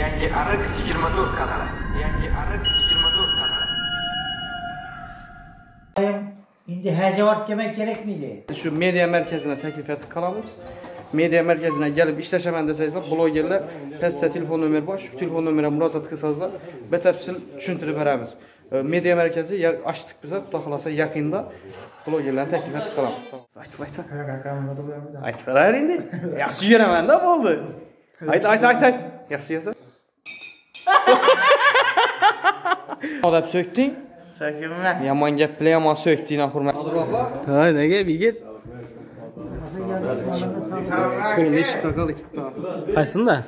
Yangi Ariq 24 kanali. Yangi Ariq 24 kanali. Şimdi her cevap demek gerekmeyecek. Şu media merkezine teklif ettik kalamız. Media merkezine gelip işleşemen deseyizler, blogerler, peste telefon nömeri var. Şu telefon nömeri müracaat kılsanızlar, betepsil düşüntürüp veremiz. E, Media merkezi açtık bize, kulakılasa yakında blogerlerin teklif ettik kalamız. Ayt, ayt, ayt. Ayt, ver indi. Yaxşı yürəmən də oldu. Ayt, ayt, ayt, ayt. Yaxşı yasa. Adab söktün. Sökülme. Yaman gep bile yaman söktüğün ahurma. Hay nega bir git. Kolunu iş takalı gitti. Qaysında?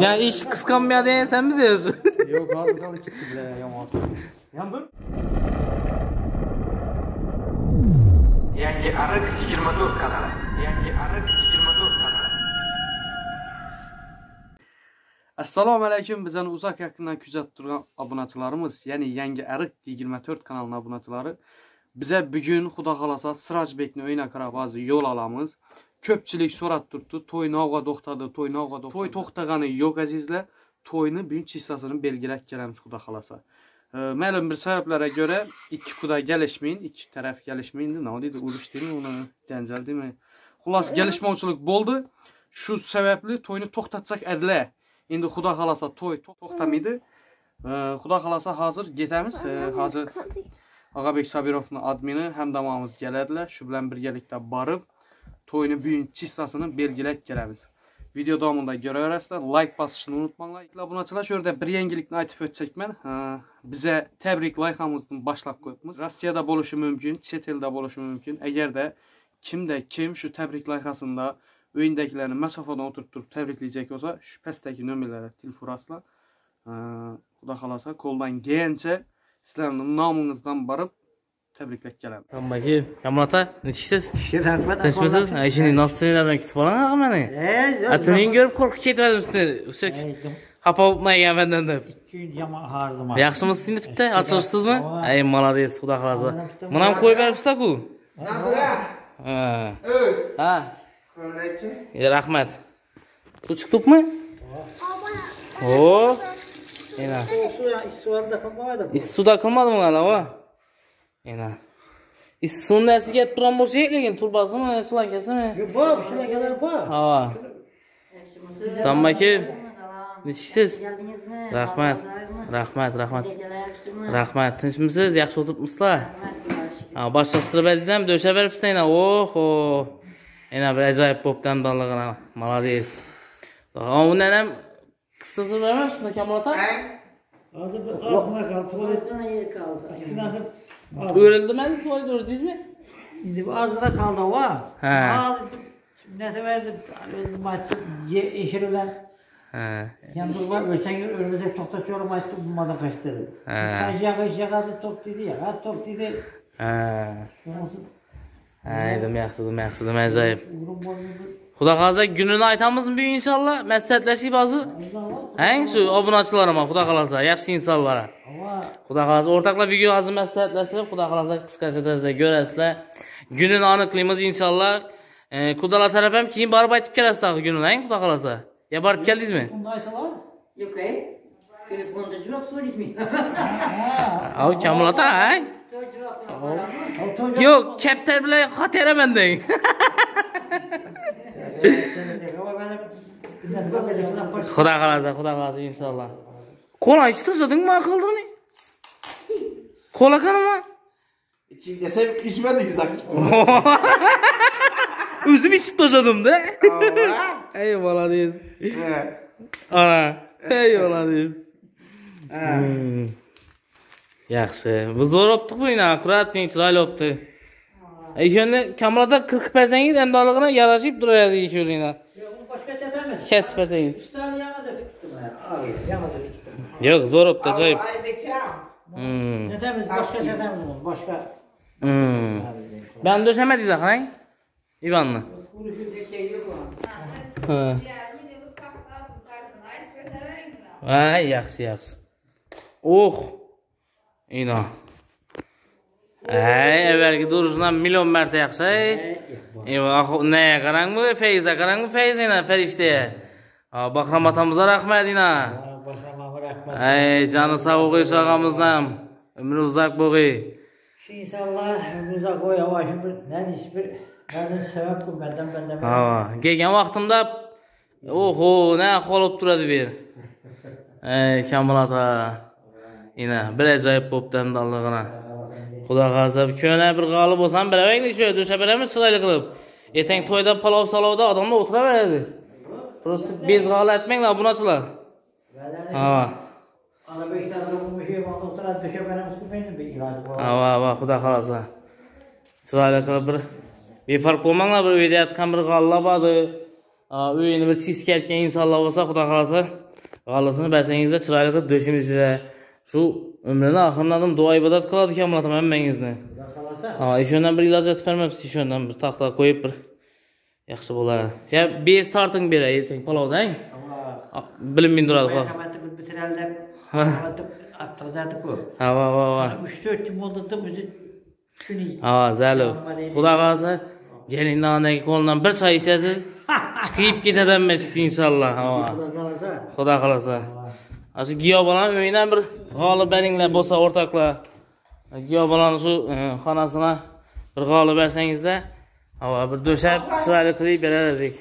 Ya iş qısqanmayan degan sen bize özü. Yok az takalı gitti bile yaman. Yandın? Yangi Ariq 24 kanali. Yangi Ariq 24 Əssalamu əleykum bizən uzaq yaxından küzət duran abunəçilərimiz, yəni Yəngi Əriq 24 kanalının abunəçiləri bizə bu gün Xuda xalasa Sıracbekni öyünə qarabazı yol alamız. Köpçülük sorat tutdu, toy nağa toxtadı, toy nağa toxtadı. Toy toxtağanı yox əzizlə, toyunu bugün çistasını belgilək gələmiş Xuda xalasa. E, Məlum bir səbəblərə görə iki quda gəlişməyin, iki tərəf gəlişməyindi. Nə oldu? Uruş deyilmi? Ona cəncəl deyilmi? Xülas gəlişmə olçuluq boldu. Şu səbəbli toyunu toxtatsaq ədlə. İndi Xuda xalasa toy Toxtam idi. Xuda xalasa hazır getəmiz. Hacı Ağabək Sabirovun admini həm damağımız gələdilər. Şübələn birgəlikdə barıb toyunu büyün çistasını belgilək gələmiz. Video davamında görə görərsizlər. Like basışını unutmanlar. Abunatçılar görə də bir yenilikini aytıb ötsək mən. Hə, bizə təbrik layihəmizin başlaq qoyubumuz. Rusiyada boluşu mümkün, Çeteldə boluşu mümkün. Əgər də kim də kim şu təbrik layihəsində o'yindagilarni masofadan o'tirib turib tabriklayajak bo'lsa shu pastdagi nomerlarga telefon aslan xudo xohlasa qo'ldan kelgancha sizlarni nomingizdan borib tabriklab kelamiz hammaga kamol ota nechisiz rahmat tinchmisiz ishini nostrinadan kutib olaman mani tuningni ko'rib qo'rqib ketgandim sizni. Xafa bo'lmagan mandan deb. Yaxshimisiz endi bitta? Ochilishdingizmi ay молодец xudo xohlasa buni ham qo'yib beribsizlarku ha. rahmat. Pul chiqdibmi o ena. Issuvda qilmadimi anavi ena. Issuvnasiga turgan bo'lsa kerak lekin turbasimi shlakasimi bor shlakalar bor. Ha salom aka nechisiz? Rahmat. Rahmat rahmat. Rahmat. Tinchmisiz? Yaxshi o'tiribmisizlar? Ha, boshlashtirib aytsangiz ham do'sha beribsizlar oho oh. Yana bir acayip popdan dallıqına. Maladiyes. Ama bu nenem kısırdı vermez şuna Kemal Ata? Hazır bir altına kaldı. Tuvaletine yer kaldı. Öğrendi mi? Tuvalet öğrendiniz mi? Şimdi ağzında kaldı ama. He. Ağzı nete verdi. Özüm açtım. Yeşil ölen. He. Yalnız var ölsen gün önümüze toktatıyorum açtım. Bulmadan kaçtı dedim. He. Kaç yaka iş yakadı tok dedi ya. Tok dedi. He. Olsun. demak yaxshi demak yaxshi demak ajoyib xudo xohlasa kunini aytamizmi bugun inshaalloh maslahatlashib hozir ang shu obunachilarim xudo xohlasa yaxshi insonlar xudo xohlasa o'rtoqlar bugun hozir maslahatlashib xudo xohlasa qisqacha tarzda ko'rasizlar kunini aniqlaymiz inshaalloh e, kudala taraf ham keyin borib aytib kelasiz axir Ya ang xudo xohlasa yo borib keldingizmi yo'q telefonni juda so'raysizmi kamol ota Yok, kepter bile xatera mending. Xudo xolasa, Xudo xolasa inshaalloh. Qo'lni ichtirdingmi qildingmi? Qo'l ekanmi? İçim desem içmedik zakırsın. Üzüm içip taşadım Eyvallah deyiz. Ana. Eyvallah deyiz. Yaxshi. Biz zo'r optiq bu akkuratni chiroyli opti. Ishonni kamroda 40 bersangiz andolig'ini yarashib turadi ish o'rnida. Yok bunu başka çetemez. Kesib bersangiz. Üç tane yana da tuttum ya. Abi yana da tuttum. Yo'q, zo'r opti, ajoyib. Ay bekam. Çetemez başka çetemez bunu. Başka. Hmm. Ben döşemediniz akın, İvan'la. bir şey. Ay, yaxshi, yaxshi. Oh. inon ay avvalgi durujdan million marta yaxshi naya qarangmi fayza qarangmi fayzina farishta bahrom otamizga rahmat ina ay joni savug'iy og'amizdan. Umri uzak bo'lg'iy shu insonlar uzak shu bir nadis bir sabab bandan bandan kelgan vaqtimda oho na qolib turadi bu yer ay kamol ota ina bir ajoyib bo'libdi endi xudo g'azab. Ko'na bir g'olib bo'lsam biravangni shu dusha beramiz chiroyli qilib. Ertang to'yda palov salovda odamlar o'tiraveradi. Просто bezg'ol aytmanglar obunachilar ha va va xudo xohlasa. Chiroyli qilib bir befarq bo'lmanglar bir uyda bir g'alla bordi uyini bir aytgan insonlar bo'lsa xudo xohlasa g'allasini barsangizda chiroyli qilib do'shingiz ichida. shu umrini oxirladim duo ibodat qiladi ekan bular hammangizni ha o'shandan bir iloj aytib bermabsiz o'shandan bir taxta qo'yib bir yaxshi bo'ladi. Ya bez torting bera ertaga palovdan bilim mindiradi bitiradi deb ha. va va va. Uch to'rt kun bo'ldi bizni ha zarur xudo xohlasa gelingni onagi qo'lidan bir choy ichasiz chiqib ketadi hammasi inshaalloh xudo xohlasa. Xudo xohlasa. Shu giyobalan uydan bir g'olib beringlar bo'lsa o'rtoqlar. Giyobalan shu e, xonasina bir g'olib bersangizda, bir döşab chiroyli qilib.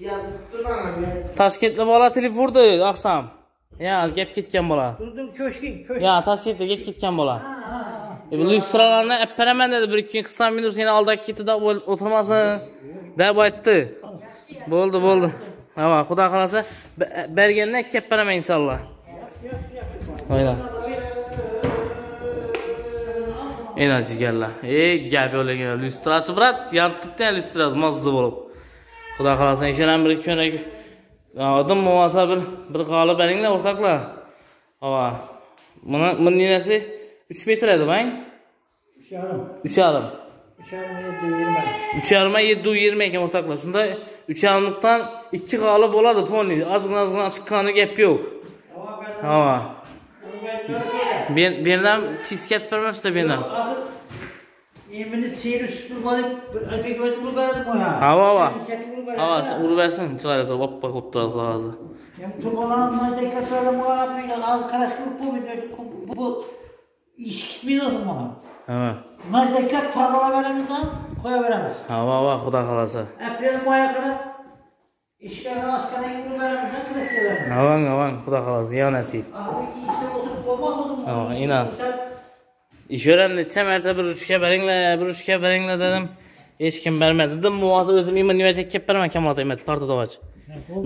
Yazıp durma. Toshkentda bola telefon urdi oqshom. Ya, gap ketgan bola. Köşkü köşkü. Ya, Toshkentda gap ketgan bola. E, lyustralarni beraman dedi, bir ikki qisqa minut seni aldab ketdi o'tirmasin deb aytdi. Bo'ldi, bo'ldi. Hava, xudo xolasa berganda kelib beraman inshaalloh. mana ana jigarlar ey gap yo'laga lyustrachi brat yanib lüstra açı. mazza bo'lib xudo xohlasa ishonam bir ko'nak odam bo'lmasa bir bir kalı benimle ortakla. Ama. buni bunday narsa 3 metr edi bang yarım. yarim yarım. yarim uch yarim yetti yigirma uch yarim yetti yigirma ekan o'rtoqlar shunda uch yarimlikdan ikki g'olib bo'ladi polniy ozgina ozgina chiqqani gap yo'q hova bu yerdan teskari tupurmabsizda bu yerdan emini seni sutni olib bir erkak urib beradi moya ha va va ha urib bersin chiqadi qilib oppa bo'lib turadi hozir. Bu ish ketmaydi o'zi mana ha mazzaklab tozalab olamizdan qo'yaveramiz ha va va xudo xohlasa. Aprel moyiga qarab ishlarni oshxonaga urib beramiz kirishga avang avang xudo xohlasa yo nasib. Oh, ina. Ishyoram necha marta bir uchga baringlar, bir uchga baringlar dedim. Hech kim bermadi. Dedim, hozir o'zim imam nima chekib kelib beraman kamolot emat, parta davach.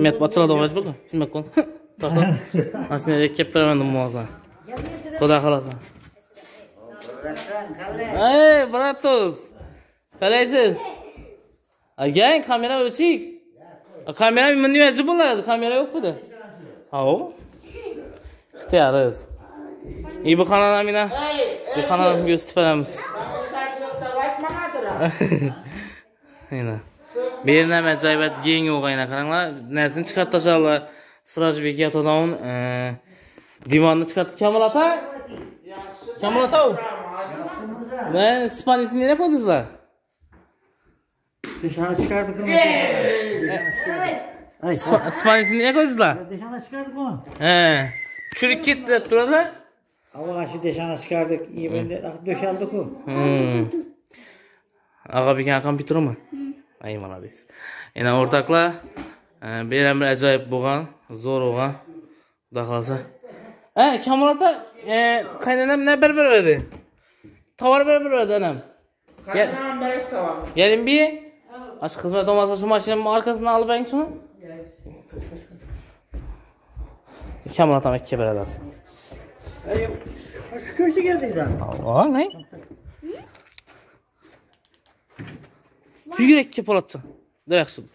Emat ochiladi davach bo'ldi. Shunday qon. Parta. Mashina chekib kelib beraman dedim hozir. Xudo xolasa. Ey, bratos. Qalaysiz? Agang kamera o'chik. Kamera nima bo'ladi? Kamera yo'q-ku. Ha, u. Ixtiyorsiz. И бухана мина. Э, бухана Юсуфамиз. Mana. Bu yerdan ajoyib keng o'g'ayna qaranglar, narsani chiqarib tashladilar. Sirojbek Yatonovun divonni chiqardi. Kamol ota? Yaxshi. Kamol ota. Ne, spanisini nega qo'ydingizlar? Deshani chiqardik. Spanisini nega qo'ydingizlar? Deshani chiqardik. He. Churib ketdi deb turadilar. Hava şu dışarı çıkardık. İyi ben de döşeldik o. Hmm. Ağa bir tane kompüteri mi? Ay malades. Yine ortakla e, bir bir acayip bo'lgan, zo'r bo'lgan. Xudo xolasa. E, Kamol aka, e, qaynanam ne ber beradi? Tovar ber beradi anam. Kaynağım beriş tamam. Gelin bir. Aç xizmat olmasa şu mashinamni arkasına alıp ben şunu. Kamol atam ikki lan. Aa, ne? Yürek Polatcan. Direksin.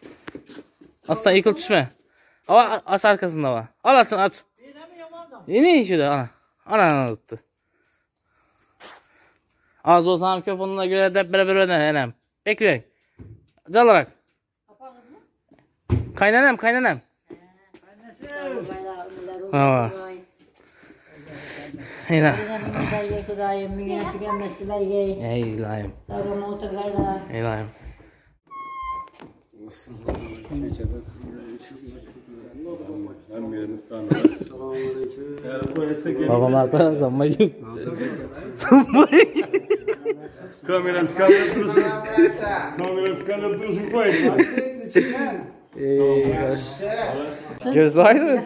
Aslan yıkıl düşme. Ama aç arkasında var. Al açsın aç. Ne işi de ana. Ana ana tuttu. Az olsam köpününe göre de beraber öden enem. Bekleyin. Calarak. Kaynanam kaynanam. Hej då. Hej Lion. Hej Lion. Babamlar da zammayın. Zammayın. Kameranız kaldırmışsınız. Kameranız kaldırmışsınız. Eyvah. Göz aydın.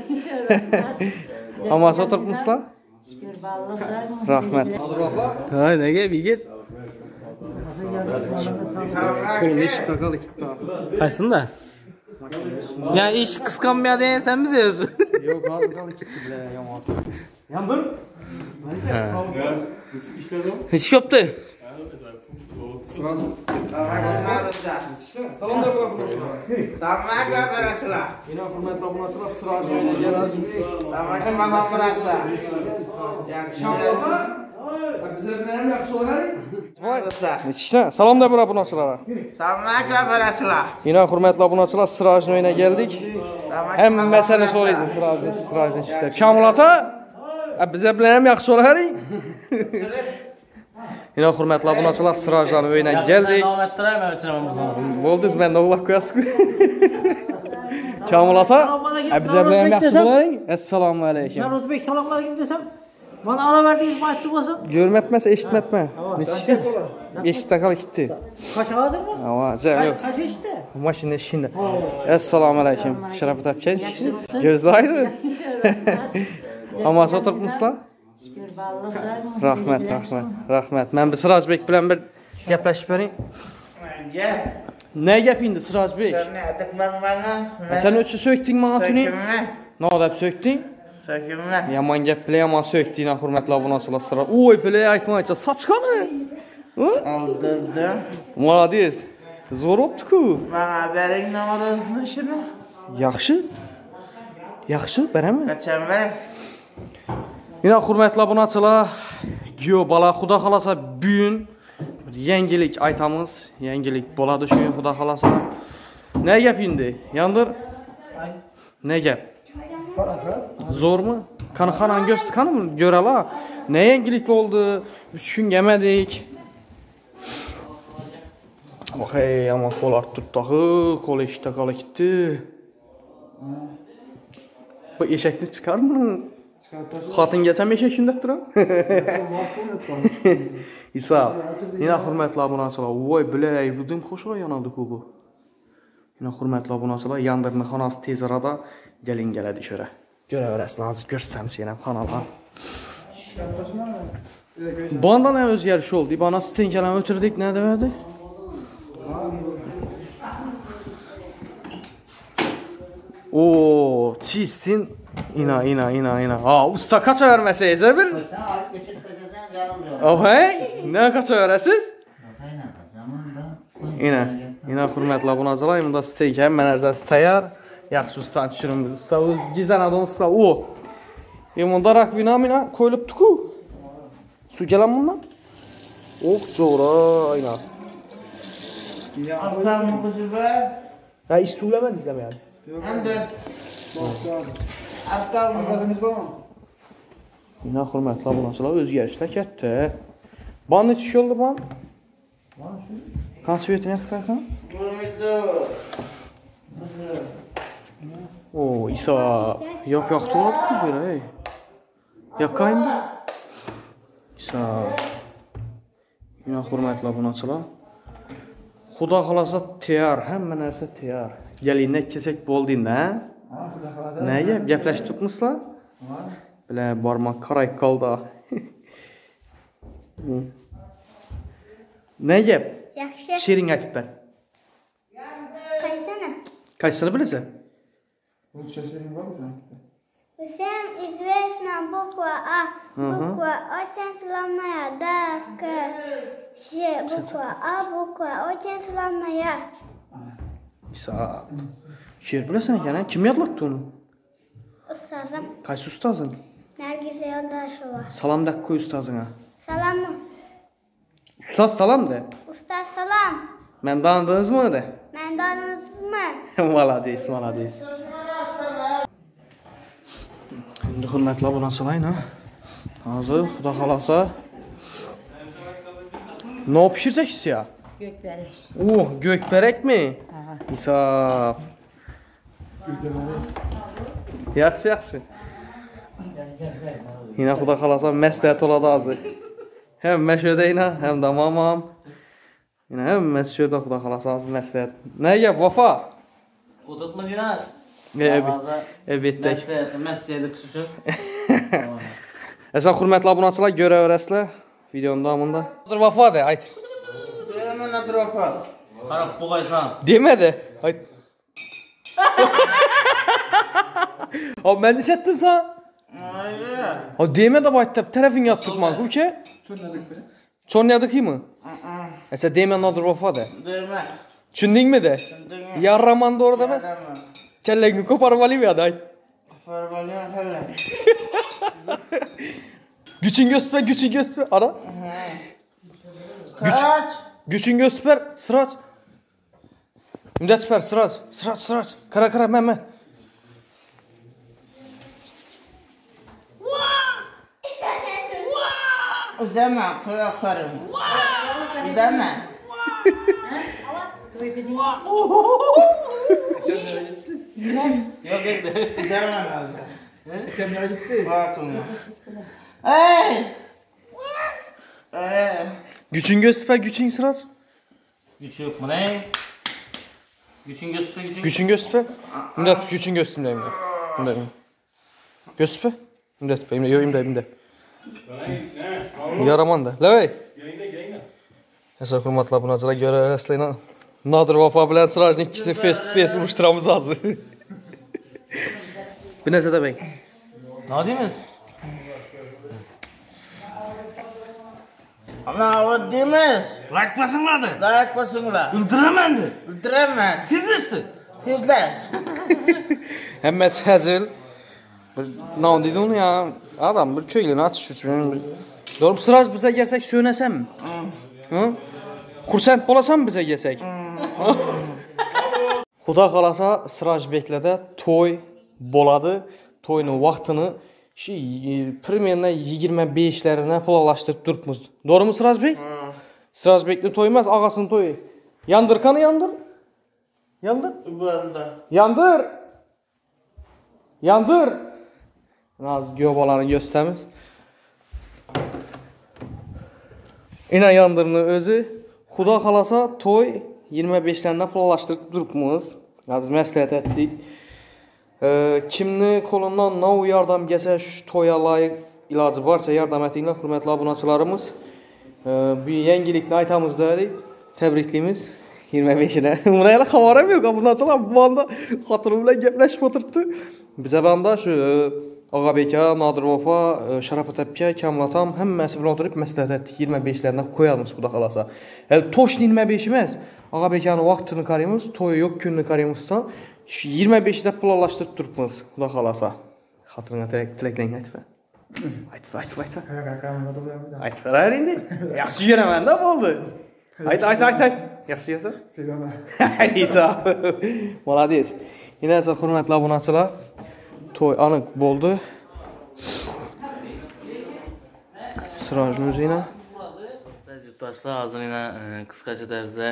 Ama sotopmusla. Rahmet. Ha ne gel bir git. Eşit takalı gitti. Kaçsın Ya iş kıskanmaya diyen sen mi diyorsun? Yok az kalı gitti bile yaman. Yandır. İşledim. Hiç yoktu. Сразу? Salamlar qabulçular. Salamlar qabulçular. Mina hörmətli qabulçular Siraj Beyliyə Razibek. Salamlar məmurlar. Yaxşı olsun. Bizə bilən yaxşı olarıq. Salamlar bura abunəçilərə. Salamlar qabulçular. Mina hörmətli abunəçilar Siraj Beyinə gəldik. Həm məsələ soruydu Siraj Siraj işdə. Kamil ata. Bizə bilən yaxşı olarıq. Yine hürmetle abunaçılar Sıracın oyuna geldik. Devam ettirelim mi için Boldunuz ben de ulaq koyasın. Kamulata e, bize bilenem yaxşı olar. Esselamu Ben aleyküm. Özbek selamünaleyküm desem bana alıverdiğiniz maaş olsun. Görmətməsə eşitmətmə. Neçə? Eşit takalı gitti. Kaç ağadır mı? Ama cəm yox. Kaç işte? Maşın eşində. Assalamu alaykum. Şərəf təpkən. Gözü aydın. Amma oturmuşlar. Rahmet, rahmet, rahmet. Mən bir Sirajbek bilən bir indi Sirajbek? Sen ne tıkman bana? E, Sən öçü söktün mənə tuni? Sökümle. Nə olub söktün? Sökümle. Yaman gəp bilə yaman söktüyünə hörmətli abunasılar sıra. Oy, bilə aytmayacaq. Saçqanı. Hı? Aldırdım. Malades. Zor oldu ku. Bana haberin ne orasını şunu? Yaxşı. Yaxşı, bərəmi? Yine hürmetli abunatçılar, Gyo bala xuda xalasa bu gün bir yengilik aytamız, yengilik boladı şu gün xuda xalasa. Ne gəp indi? Yandır. Ne gəp? Zor mu? Kanı xanan göstər kanı mı? Görə la. Ne yengilik oldu? Üç gün yemedik. Bak hey ama kol arttırdı dağı, kol eşikte kala gitti. Bu eşekli çıkar mı? Xatın gəlsəm eşəyində duram. İsa, yenə hörmətli abunəçilər. Voy, bilək, bu dim xoşa yanadı ku bu. Yenə hörmətli abunəçilər, yandırını xanası tez arada gəlin gələdi şörə. Görə verəsin, azı görsəmsiyəm xanala. Banda nə özgəriş oldu? Bana stenkələn ötürdük, nə demədi? Oo, çizsin. İna, ina, ina, ina. Aa, usta kaça bir? Yarım lira. Oh, hey, nə kaça verəsiz? İna, ina hörmətli abunəçilər, bunda steak həm mən ərzəsi təyar. Yaxşı usta düşürüm biz. Usta, öz gizlən adam usta, o. Yemunda rakvina mina koyulub tuku. Su gələn bundan? Oh, cora, ina. Altan mı kuzu ver? Ha, istəyəmən Əbdal mürəqəniz var mı? Günah hürmətli abunançılar özgərişdə kətdə. Ban neçə şey oldu ban? Ban şu. Kaç üyeti ne kadar kan? Oo İsa. Yap yaktı oladı ki böyle hey. Yakayın da. İsa. Yine hürmetli bunu açıla. Xuda xalasa tiyar. Hem mənərsə tiyar. Gəlinə keçək bol dinlə. hə? Nə gəp, gəpləşib tutmuşlar? Belə barmaq qaray qaldı. Hı. Nə gəp? Yaxşı. Şirin ətbər. Kaysana. Kaçsını biləsən? Всем известна буква А. Мгм. Буква очень сломная. Да, К, Ж. Буква А, буква очень сломная. İsa. Şiir biləsən yəni? Kim yadlatdı onu? Ustazım Qaysı ustazın? Nergise Yoldaşova. Salam da koy ustazına. Salam. Ustaz salam de. Ustaz salam. Mən danıdınız mı de? Ben tanıdınız mı? malades, malades. İndi hörmətli abunəçilərlə hazır xuda xalasa. Nə bişirəcəksiniz ya? Gökberi. Uh, gökberek mi? Aha. İsaf. Yaxşı, yaxşı. Yenə xuda xalasa məsləhət oladı azı. Həm məşədə ilə, həm də mamam. Yenə həm məşədə xuda xalasa azı məsləhət. Nə yəb, vafa? Udutmuz yenə. Evətdək. Məsləhədə xüsusun. Əsən xürmətli abunatçılar görə öyrəslə. Videonun davamında. Dur vafa de, ayt. Deyəmə nədir vafa? Qaraq buğaysan. Demə de, ayt. Abi mən işətdim sən. Hayır. Ha demədi bu aytda tərəfin yaptık mı? Bu ki? Çonyadık mı? Əsə demə nadır Vafa de. Deme. Düşündün mü de? Deme. Yarraman da orada mı? Yarama. Kelleni koparıp alayım ya da ayt. Farbalyan falan. Güçün göster, güçün göster. Ara. Kaç. Güçün göster. Sıraç. Ümdet süper. Sıraç. Sıraç, sıraç. Kara kara, men men. Uzama kulaklarım. Uzama. Yok ekle. Uzama lazım. Kamera gitti. Bakın. Ey. Ey. Güçün göster, güçün sıraç. Güç yok mu ne? Güçün göster güçün. Güçün göster. Ümdet güçün göster deyim de. Ümdet. Göster. Ümdet beyim de, yo imde imde. Yaraman da. Levey. Hesab hurmatla bunacılar görə rəstləyinə. Nadir Vafa bilən Sırajın ikisini face to face uçturamız hazır. Bir nəzə də bəy. Ne Ana o demez. Like basınladı. Dayak basınla. Öldüremendi. Öldüremez. Tiz işte. Tezleş. Həmməs həzil. Bir nə dedi onu ya? Adam bir köylünü atış üçün. Doğru Sıraj bizə gəlsək söynəsəm mi? Hı? Xursənd bolasan bizə gəlsək? Xuda qalasa Sıraj beklədə toy boladı. Toyunun vaxtını şey primerinə 25-lərinə planlaşdırıb durubmuz. Doğru mu Sıraj bey? Sıraj bekli toymaz, ağasının toyu. Yandır kanı yandır. Yandır. Yandır. Yandır. Naz göbalarını göstərmiz. İnan yandırını özü Xuda xalasa toy 25-lərində planlaşdırıb durubmuz. Yaz məsləhət etdik. E, kimni kolundan nə yardım gəlsə şu toya layiq ilacı varsa yardım etdiklər hörmətli abunəçilərimiz. E, bir yeniliklə aytamızdayıq. Təbrikliyimiz 25-inə. Buna elə xəbərim yox. Abunəçilər bu anda xatırımla gəpləşib oturtdu. Bizə banda şu e, Ağabeka, Nadir Vafa, e, Şərəfət Əbkə, Kamlatam həmməsi bilan oturub məsləhət etdik 25-lərinə qoyalımız Xuda xalasa. Yəni toş 25 emas. Ağabekanın vaxtını qarıyımız, toyu yox gününü qarıyımızdan shu yigirma beshida planlashtirib turibmiz xudo xohlasa xotiringga tilaklaringni aytma. Aytma aytma aytma. Aytqarar endi yaxshi yuramanda bo'ldi ayt ayt ayt ayt. Yaxshi yurasan sevaman молодец endi esa hurmatli obunachilar to'y aniq bo'ldi sirojni o'zingni yurtdoshlar hozirgina e, qisqacha tarzda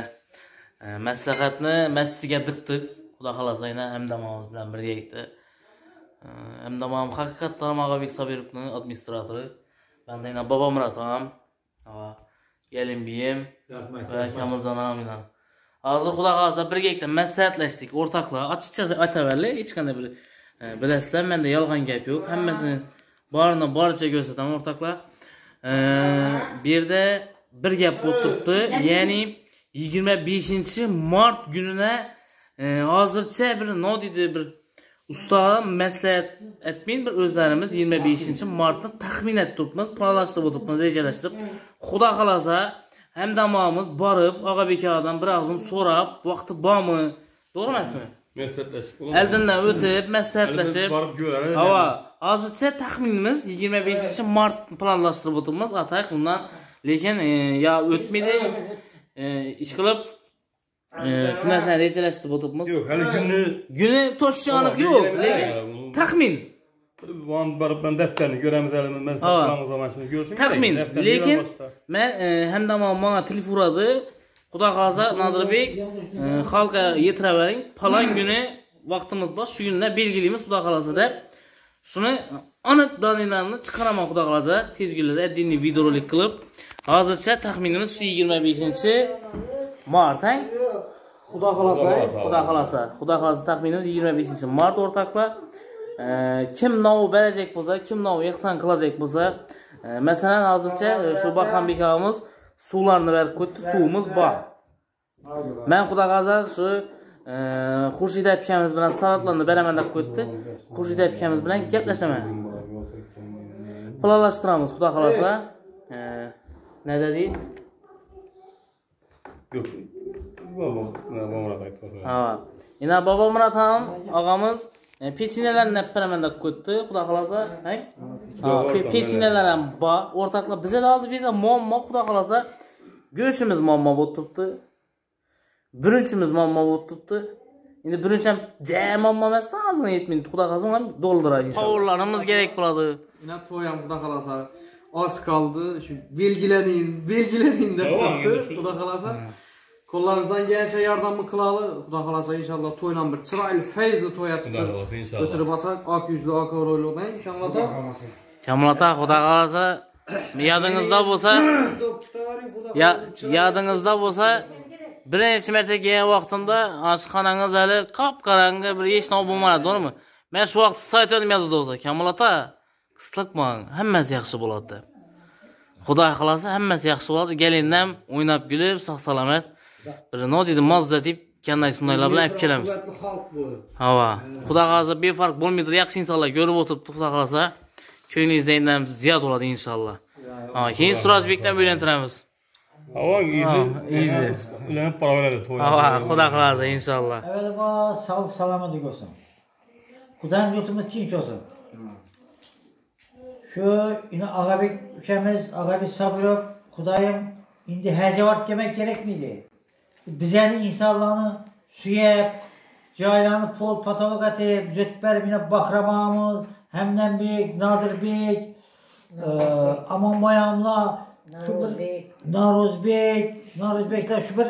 e, maslahatni massiga dirtdik xudo xohlasa yana hamdamamiz bilan birgalikda hamdamam haqiqatdan ham og'abek sobirovni administratori. Manda yana bobomuratam yalimbiyim va ham bilan. hozir xudo xohlasa birgalikda maslahatlashdik o'rtoqlar ochiqchasi aytaverli hech qanday bir e, bilasizlar menda yolg'on gap yo'q. Hammasini borini boricha ko'rsataman o'rtoqlar. Bu yerda bir gap bo'lib turibdi. Ya'ni yigirma beshinchi mart kunini hozircha bir no bir ustoz maslahat aytmang bir o'zlarimiz yigirma beshinchi martni taxminat turibmiz planlashtirib o'tiribmiz rejalashtirib. Xudo xohlasa hamdamomiz borib og'a bekadan bir og'zim so'rab vaqti bormi? To'g'ri emasmi maslahatlashib oldindan o'tib maslahatlashib borib ko'ramiz ha hozircha taxminimiz yigirma beshinchi mart planlashtirib o'tiribmiz atak undan. Lekin e, yo o'tmaydi e, ish qilib shu narsani rejalashtirib o'tiribmiz yo'q hali guni guni to'shishi aniq yo'q lekin taxmin. Borib daftarni ko'ramiz hali man shuni ko'rishim taxmin. Lekin man e, hamdam manga telefon uradi. Xudo xohlasa nodirbek e, xalqqa yetiravering palon kuni vaqtimiz bor. Shu kunda belgilaymiz xudo xohlasa deb. Shuni aniq данныйlarni chiqaraman xudo xohlasa. Tez kunlarda отдельный videorolik qilib. Hozircha taxminimiz shu yigirma beshinchi mart Xudo xolasa. Xudo xolasa. Xudo xolasa taxminimiz 25-mart o'rtoqlar. E, kim nov berajak bo'lsa, kim nov ehson qilajak bo'lsa, e, masalan hozircha e, shu Bahambek akamiz suvlarni berib ko'tdi, suvimiz bor. Men xudo xolasa shu e, Xurshid akamiz bilan salatlarni beraman deb ko'tdi. Xurshid akamiz bilan gaplashaman. Planlashtiramiz xudo xolasa. E, ne dedingiz? Yo'q. Baba, baba Murat ham og'amiz e, pechinyalarni olib beraman deb ko'tdi, xudo xolasa. Ha? Pe- bizda hozir bizda muammo, xudo xolasa, go'shtimiz muammo bo'lib turibdi. Birinchimiz muammo bo'lib turibdi. Endi birinchi ham ja muammo emas, ozgina yetmaydi. Xudo xolasa uni ham to'ldiradi inshaalloh. Qovurlarimiz kerak bo'ladi. Yine to'y ham Xudo xolasa oz qoldi. Shu belgilaning, belgilaning deb Tamam, turibdi. Qo'llaringizdan kelsa yordamni qilali. Xudo xolasa inshaalloh to'ydan bir chiroyli fayzli to'y Xudo etib xolasa inshaalloh. o'tirib olsak, oq yuzli, oq ro'ylidan inshaalloh. Kamolata xudo xolasa yodingizda bo'lsa, ya yodingizda bo'lsa, birinchi marta kelgan vaqtimda oshxonangiz hali qop-qorong'i bir hech nima bo'lmadi, to'g'rimi? Men shu vaqt sayt yozdim bo'lsa, Kamolata qisliqmang, hammasi yaxshi bo'ladi deb. Xudo xolasa hammasi yaxshi bo'ladi. Gelindan o'ynab kulib, sog' salomat bir nodidi mazza deb kanday sundaylar bilan olib kelamiz. Hava. Xudo xolasa befarq bo'lmaydi, yaxshi insonlar ko'rib o'tiribdi, xudo xolasa. Ko'nglingizda endi ziyod bo'ladi inshaalloh. Ha, keyin izi. izi. Ulanib boraveradi to'y. Hava, xudo xolasa inshaalloh. Evvela sağlık selametlik olsun. Kudayım yurtumuz tinç olsun. Şu yine Agabek ülkemiz, Agabek Sabirov, Kudayım indi her cevap yemek gerek miydi? Bizenin insanlarını suya, caylanı pol patolog atıp, zötber bine Bahramamız, Hemden Bey, Nadir Bey, e, Aman Mayamla, şu bir Bey. Naruzbek, Naruzbekler şu bir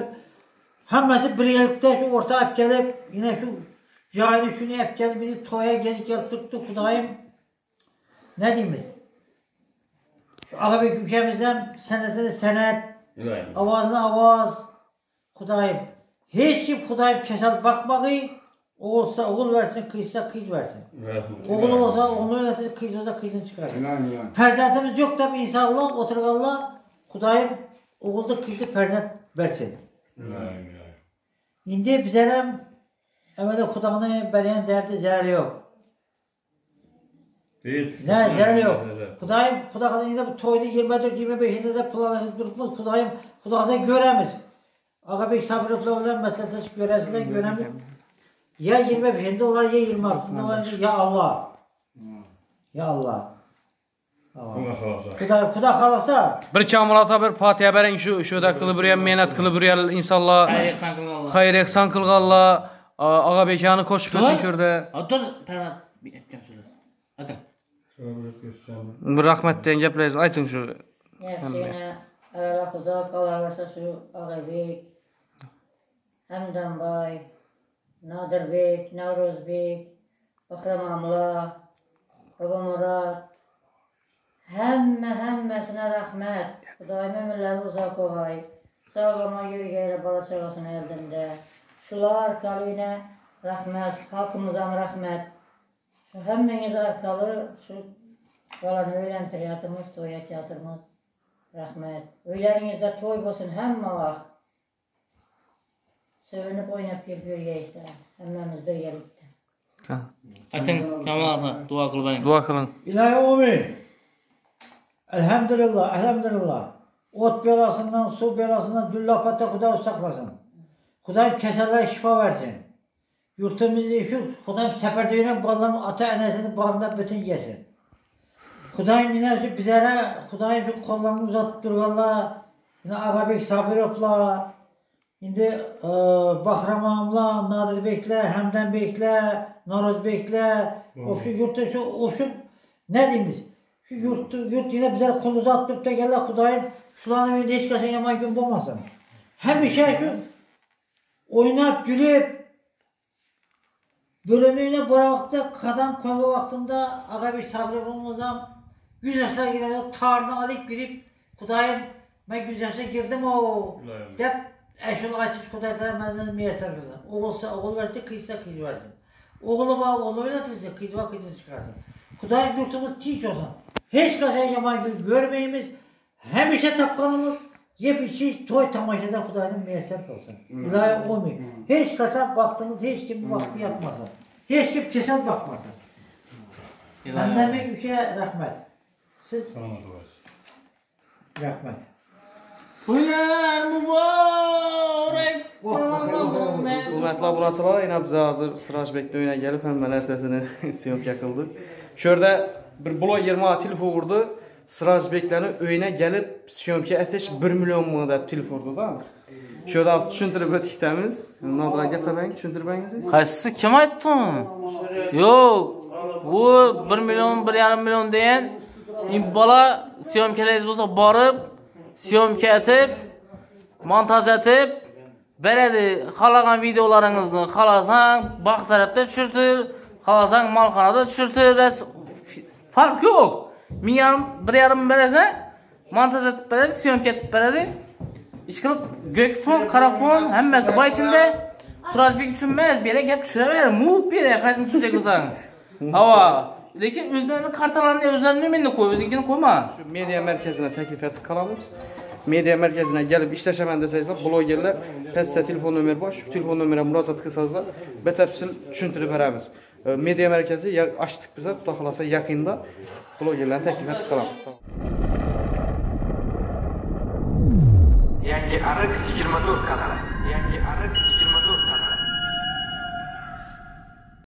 Hammasi birgalikda shu o'rta olib kelib, yana shu joyini shuni olib kelib, meni to'yga gezib kelib turibdi, Xudoyim. Ne deymiz? Shu Og'abek ukamizdan san'atini san'at, ovozini ovoz. Xudoyim. Hech kim Xudoyim kasal bakmag'ay, o'g'ilsa o'g'il versin, qizsa qiz versin. O'g'il olsa o'g'ilni o'ynatadi, qiz olsa qizini chiqaradi. Farzandimiz yok tabi inşallah, oturganlar Xudoyim o'g'ilni qizni farzand bersin. Şimdi bizlerim evvela Xudoning bergan derdi zarari yok. Ne zarari yok. Xohlasa endi bu to'yni 24 25 de planlashib turibmiz. Xudoyim Xudo xohlasa Og'abek Sabrovlar bilan maslahatlashib ko'rasizlar, ko'ramiz. Ya 25 ular ya 26 ular ya Allah. Ya Allah. Xudo Xudo xohlasa Bir Kamolata bir Fatiha bering shu shuda qilib yurgan, mehnat qilib yurgan insonlar xayr ehson qilganlar, Ag'abekani qo'shib o'ting ko'rdi. Otur, Parvat. Ayting. Bir rahmat degan gaplaringizni ayting shu. Yaxshigina avvalo xudo qolaversa Həmdənbay, Nadirbek, Navruzbek, Baxram Amla, Baba Murad, həmmə həmməsinə rəhmət, daimi ömürləri uzaq olay, sağlama yürgəylə bala çağasının əldində, şular arqalı ilə rəhmət, xalqımıza rəhmət, şu həmdəniz arqalı şu qalanı öyrən həyatımız, toy həyatımız, rəhmət, öylərinizdə toy olsun həmmə vaxt, vaqt. Sevinib o'ynab kelib yurgaysizlar. Hammamiz birgalikda. Ayting, Kamolata, duo qilib bering. Duo qiling. İlahi umi. Elhamdülillah, elhamdülillah. Ot belasından, su belasından düllapata Kuday saklasın. Kuday keserlere şifa versin. Yurtumuzda şu Kuday seferde yine balların ata enesini bağında bütün yesin. Kuday yine şu bizlere Kuday şu kollarını uzatıp durganlar. Yine Agabek Sabirovlar. Şimdi e, Bahramamlar, Nadir Bekler, Hemden Bekler, Naroz Bekler. O şu yurtta şu, o şu ne diyeyim biz? Şu yurt, yurt yine bize kol uzattırıp da gel Kudayım. Şulanın önünde hiç kaçan yaman gün bulmasın. Hemişe şu oynayıp gülüp bölümüyle bıraktık kazan koyma vaktinde aga bir sabır olmazam güzelse girdi tarına alıp girip kudayım ben güzelse girdim o dep eşul açış kudaylara benden miyeser kızı oğulsa oğul versin kızsa kız versin oğlu bağ oğlu oynatırsa kız bağ kızını çıkarsın kudayım yurtumuz tiç olsun hiç kazan yaman gibi görmeyimiz hemişe tapkanımız Yep içi toy tamaşada Kuday'ın müyesser kılsın. İlahi olmuyor. Hiç kasap baktınız, hiç kim vakti yatmasın. Hiç kim kesel bakmasın. Benden bir ülkeye rahmet. Siz rahmet. To'ylar muborak. Oh, bakalım. Hürmetli abunaçılar, yine bize hazır Sırajbek'in oyuna gelip hemen ersesini siyonk yakıldı. Şurada bir bloger bana telefon vurdu. Sırajbek'lerin öyüne gelip siyonka ateş 1 milyon mu da telefon vurdu da. Şurada az tushuntirib o'tishamiz. Nodira gapirmang, tushuntirib bersangiz. Qaysi kim uni? Yo'q. Bu 1 million, 1,5 million degan bola syomkalaringiz bo'lsa borib, syomka etib, montaj etib beradi. Xohlagan videolaringizni xohlasang baxt tarafda tushirtir, xohlasang malxonada tushirtir. Farq yo'q. 1000 1,5 berasan, montaj etib beradi, syomka etib beradi. ish qilib go'kfon qarafon hammasi bor ichida surajbek uchun emas bu yerga gap tushiraver mu bu yerga qaysini tushirsak o'zang havo lekin o'zlarini kartalarini o'zlarini o'zingini qo'yma Shu media markazine taklif etib qolamiz. Media markazine gelip ishlashaman desangizlar, blogerlar pastda telefon nomeri bor. Shu telefon nomeriga murojaat qilsangizlar, batafsil tushuntirib beramiz. E, Media markazi ya- ochdik biza, xudo xolasa yaqinda blogerlarni taklif etib qolamiz. Yangi ariq 24 kanali. Yangi ariq 24